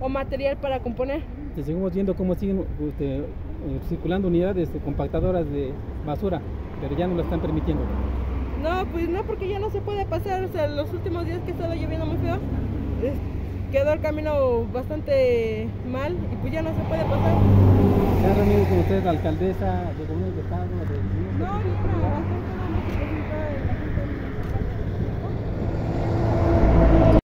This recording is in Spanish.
o material para componer. Te seguimos viendo cómo siguen este, eh, circulando unidades compactadoras de basura, pero ya no lo están permitiendo. No, pues no, porque ya no se puede pasar. O sea, los últimos días que estaba lloviendo muy feo, quedó el camino bastante mal y pues ya no se puede pasar. ¿Se ha reunido con usted la alcaldesa de